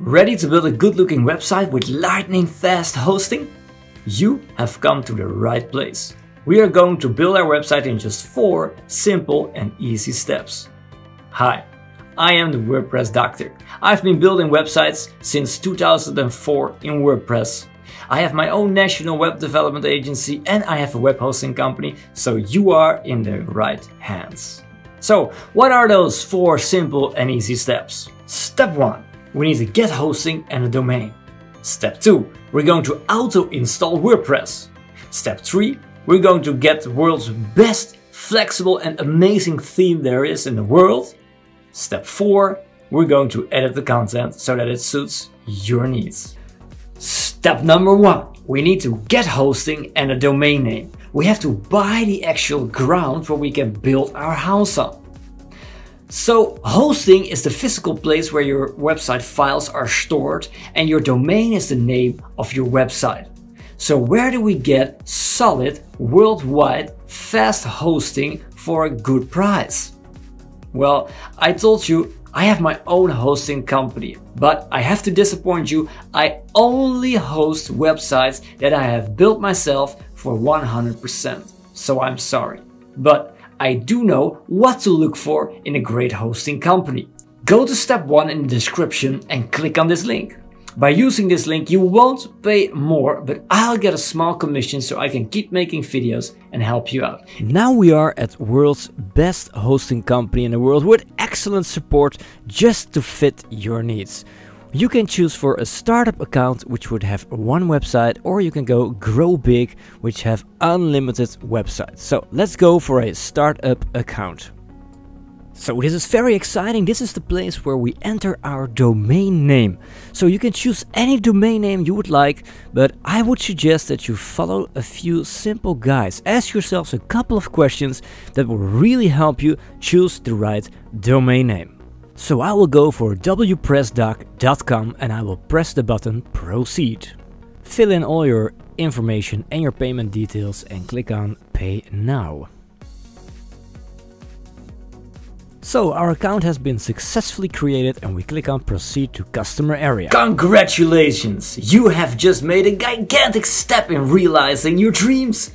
Ready to build a good looking website with lightning fast hosting? You have come to the right place. We are going to build our website in just four simple and easy steps. Hi, I am the WordPress doctor. I've been building websites since 2004 in WordPress. I have my own national web development agency and I have a web hosting company, so you are in the right hands. So, what are those four simple and easy steps? Step 1 we need to get hosting and a domain. Step 2, we're going to auto-install WordPress. Step 3, we're going to get the world's best flexible and amazing theme there is in the world. Step 4, we're going to edit the content so that it suits your needs. Step number 1, we need to get hosting and a domain name. We have to buy the actual ground where we can build our house on. So hosting is the physical place where your website files are stored and your domain is the name of your website. So where do we get solid, worldwide, fast hosting for a good price? Well, I told you I have my own hosting company, but I have to disappoint you. I only host websites that I have built myself for 100%. So I'm sorry. But I do know what to look for in a great hosting company. Go to step 1 in the description and click on this link. By using this link you won't pay more, but I'll get a small commission so I can keep making videos and help you out. Now we are at world's best hosting company in the world with excellent support just to fit your needs. You can choose for a startup account which would have one website or you can go grow big which have unlimited websites. So let's go for a startup account. So this is very exciting. This is the place where we enter our domain name. So you can choose any domain name you would like, but I would suggest that you follow a few simple guides. Ask yourselves a couple of questions that will really help you choose the right domain name. So I will go for wpressdoc.com and I will press the button proceed. Fill in all your information and your payment details and click on pay now. So our account has been successfully created and we click on proceed to customer area. Congratulations! You have just made a gigantic step in realizing your dreams.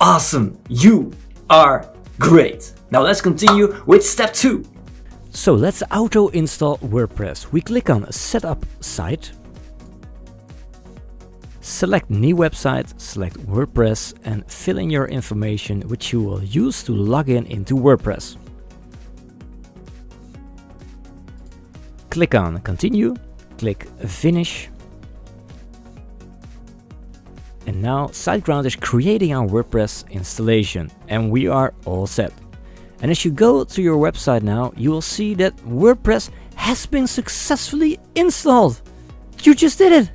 Awesome! You are great! Now let's continue with step 2. So let's auto install WordPress. We click on setup site. Select new website, select WordPress and fill in your information which you will use to log in into WordPress. Click on continue, click finish. And now SiteGround is creating our WordPress installation and we are all set. And as you go to your website now, you will see that WordPress has been successfully installed. You just did it!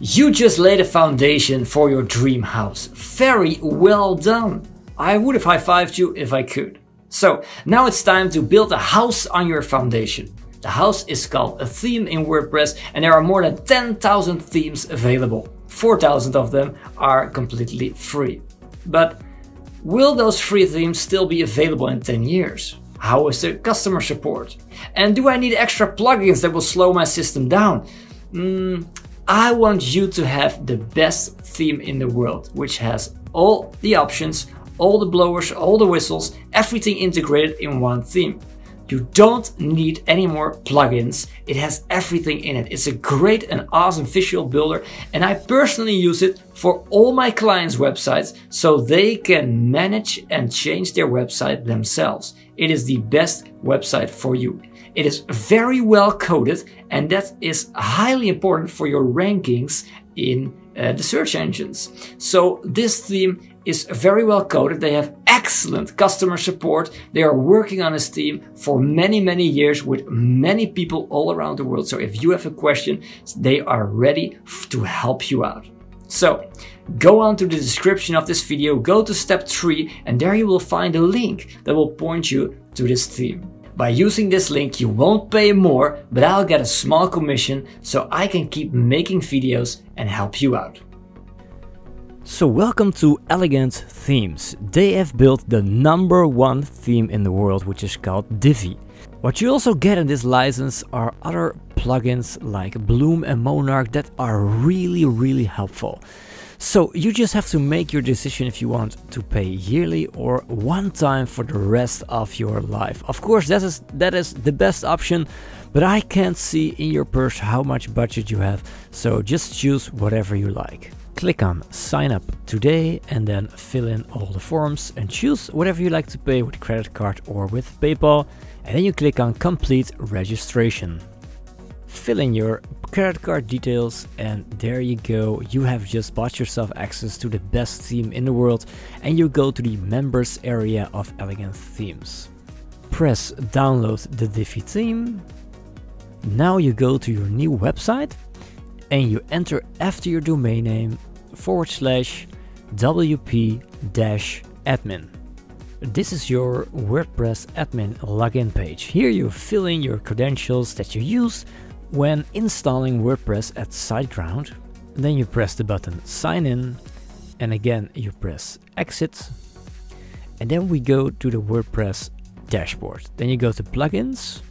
You just laid a foundation for your dream house. Very well done. I would have high-fived you if I could. So now it's time to build a house on your foundation. The house is called a theme in WordPress and there are more than 10,000 themes available. 4,000 of them are completely free. But Will those free themes still be available in 10 years? How is the customer support? And do I need extra plugins that will slow my system down? Mm, I want you to have the best theme in the world, which has all the options, all the blowers, all the whistles, everything integrated in one theme. You don't need any more plugins. It has everything in it. It's a great and awesome visual builder and I personally use it for all my clients' websites so they can manage and change their website themselves. It is the best website for you. It is very well coded and that is highly important for your rankings in uh, the search engines. So this theme is very well coded. They have excellent customer support. They are working on this theme for many, many years with many people all around the world. So if you have a question, they are ready to help you out. So go on to the description of this video, go to step three, and there you will find a link that will point you to this theme. By using this link, you won't pay more, but I'll get a small commission so I can keep making videos and help you out. So welcome to Elegant Themes. They have built the number one theme in the world which is called Divi. What you also get in this license are other plugins like Bloom and Monarch that are really really helpful. So you just have to make your decision if you want to pay yearly or one time for the rest of your life. Of course that is that is the best option, but I can't see in your purse how much budget you have, so just choose whatever you like. Click on sign up today and then fill in all the forms and choose whatever you like to pay with credit card or with PayPal and then you click on complete registration. Fill in your credit card details and there you go you have just bought yourself access to the best theme in the world and you go to the members area of Elegant Themes. Press download the Divi theme. Now you go to your new website and you enter after your domain name forward slash wp dash admin. This is your WordPress admin login page. Here you fill in your credentials that you use when installing WordPress at SiteGround. Then you press the button sign in and again you press exit. And then we go to the WordPress dashboard. Then you go to plugins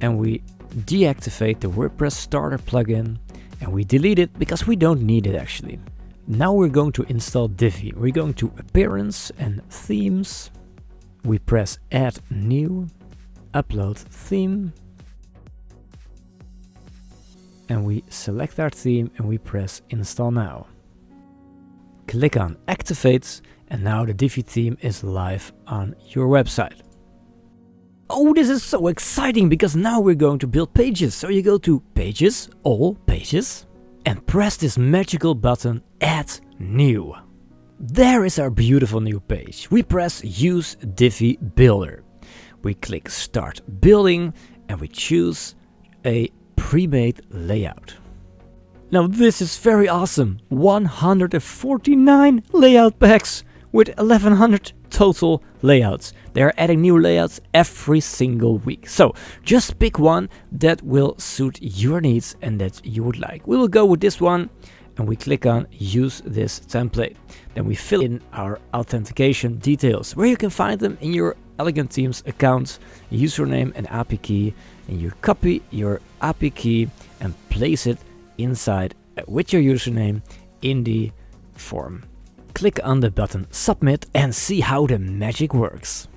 and we deactivate the WordPress starter plugin and we delete it because we don't need it actually. Now we're going to install Divi. We're going to Appearance and Themes. We press Add New, Upload Theme, and we select our theme and we press Install Now. Click on Activate and now the Divi theme is live on your website. Oh, this is so exciting because now we're going to build pages. So you go to Pages, All Pages, and press this magical button Add New. There is our beautiful new page. We press Use Divi Builder. We click Start Building and we choose a pre-made layout. Now this is very awesome. 149 layout packs with 1100 total layouts. They are adding new layouts every single week. So just pick one that will suit your needs and that you would like. We will go with this one and we click on use this template. Then we fill in our authentication details where you can find them in your Elegant Themes account, username and API key and you copy your API key and place it inside with your username in the form click on the button submit and see how the magic works.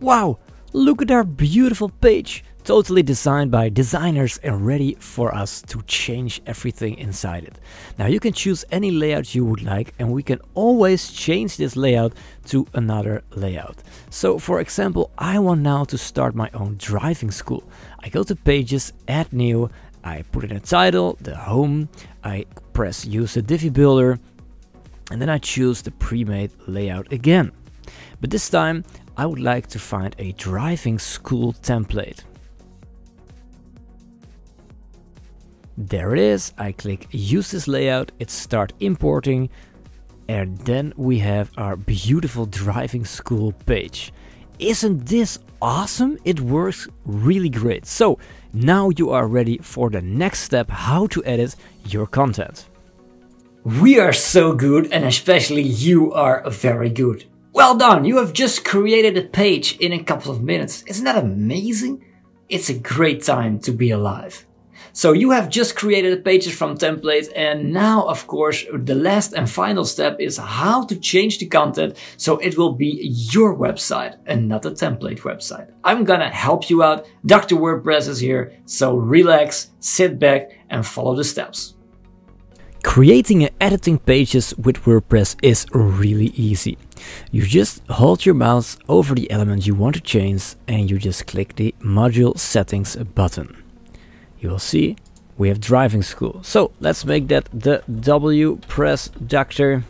Wow, look at our beautiful page, totally designed by designers and ready for us to change everything inside it. Now you can choose any layout you would like and we can always change this layout to another layout. So for example, I want now to start my own driving school. I go to pages, add new, I put in a title, the home, I press use the Divi builder, and then I choose the pre-made layout again. But this time I would like to find a driving school template. There it is, I click use this layout, it start importing and then we have our beautiful driving school page. Isn't this awesome? It works really great. So now you are ready for the next step how to edit your content. We are so good and especially you are very good. Well done, you have just created a page in a couple of minutes. Isn't that amazing? It's a great time to be alive. So you have just created pages from templates and now of course the last and final step is how to change the content so it will be your website and not a template website. I'm gonna help you out. Dr. WordPress is here, so relax, sit back and follow the steps. Creating and editing pages with WordPress is really easy. You just hold your mouse over the element you want to change and you just click the module settings button. You will see we have driving school. So let's make that the WPress Doctor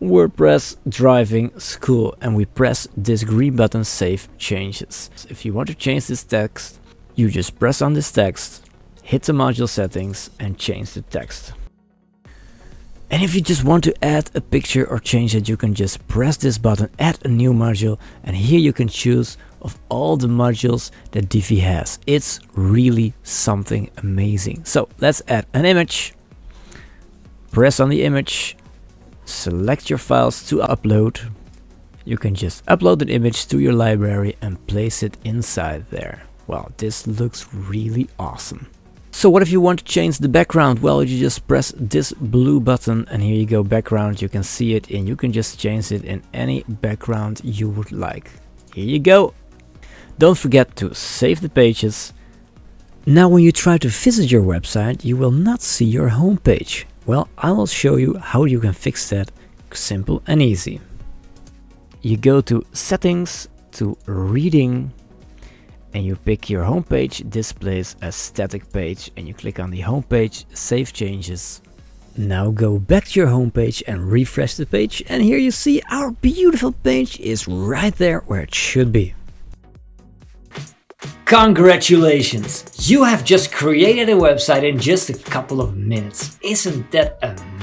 WordPress driving school and we press this green button save changes. If you want to change this text, you just press on this text hit the module settings and change the text. And if you just want to add a picture or change it, you can just press this button, add a new module, and here you can choose of all the modules that Divi has. It's really something amazing. So let's add an image, press on the image, select your files to upload, you can just upload an image to your library and place it inside there. Well, this looks really awesome. So what if you want to change the background? Well, you just press this blue button and here you go background. You can see it and you can just change it in any background you would like. Here you go. Don't forget to save the pages. Now when you try to visit your website, you will not see your homepage. Well, I will show you how you can fix that simple and easy. You go to settings, to reading, and you pick your homepage displays a static page and you click on the homepage save changes now go back to your homepage and refresh the page and here you see our beautiful page is right there where it should be Congratulations! You have just created a website in just a couple of minutes. Isn't that amazing?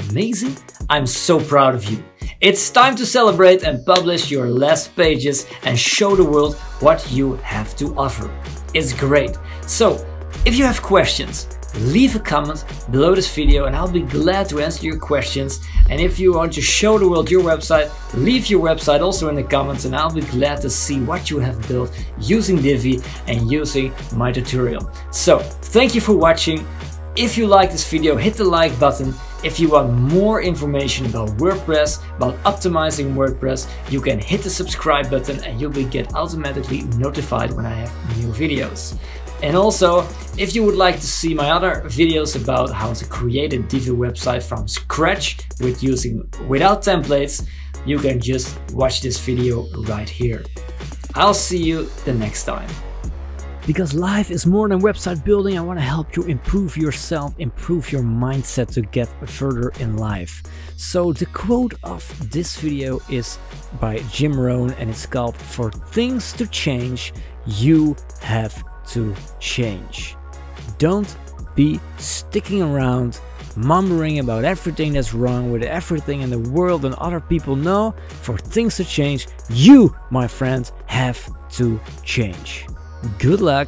I'm so proud of you. It's time to celebrate and publish your last pages and show the world what you have to offer. It's great. So, if you have questions, leave a comment below this video and I'll be glad to answer your questions. And if you want to show the world your website, leave your website also in the comments and I'll be glad to see what you have built using Divi and using my tutorial. So, thank you for watching. If you like this video, hit the like button if you want more information about WordPress, about optimizing WordPress, you can hit the subscribe button and you'll be get automatically notified when I have new videos. And also, if you would like to see my other videos about how to create a Divi website from scratch with using without templates, you can just watch this video right here. I'll see you the next time. Because life is more than website building, I want to help you improve yourself, improve your mindset to get further in life. So the quote of this video is by Jim Rohn and it's called For things to change, you have to change. Don't be sticking around mumbling about everything that's wrong with everything in the world and other people know. For things to change, you, my friend, have to change. Good luck